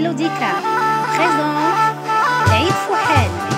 Mélodica présente Aïd Fouhel.